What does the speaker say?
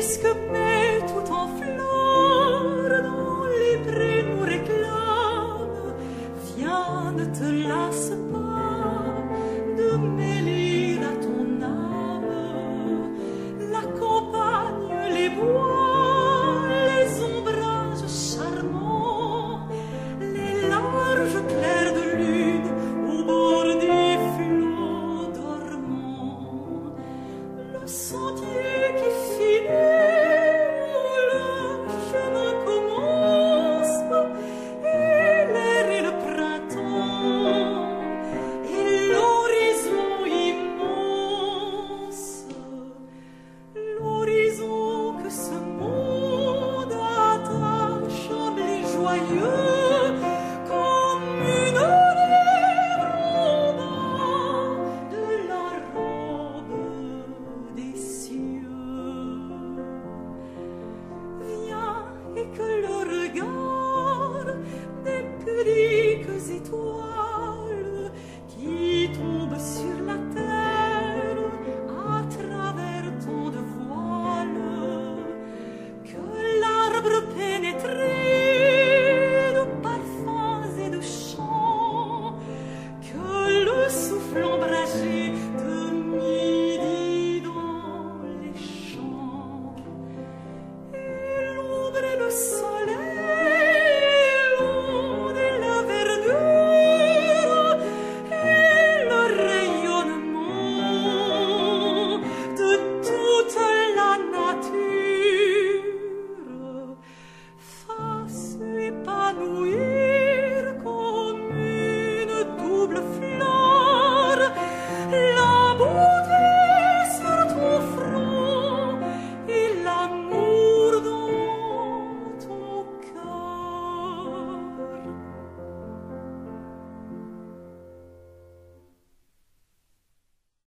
puisque paix tout en fleurs dans les prés nous réclame, viens ne te lasse pas